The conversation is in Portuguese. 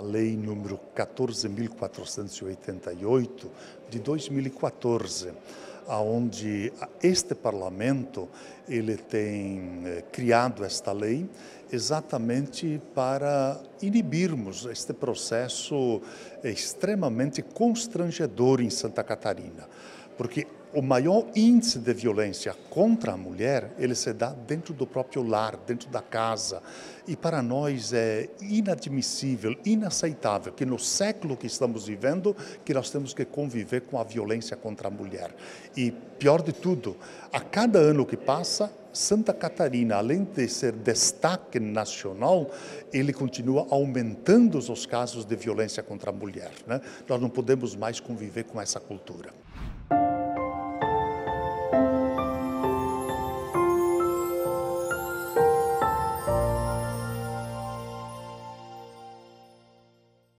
lei número 14.488 de 2014, aonde este parlamento ele tem eh, criado esta lei exatamente para inibirmos este processo extremamente constrangedor em Santa Catarina, porque o maior índice de violência contra a mulher, ele se dá dentro do próprio lar, dentro da casa. E para nós é inadmissível, inaceitável que no século que estamos vivendo, que nós temos que conviver com a violência contra a mulher. E pior de tudo, a cada ano que passa, Santa Catarina, além de ser destaque nacional, ele continua aumentando os casos de violência contra a mulher. Né? Nós não podemos mais conviver com essa cultura.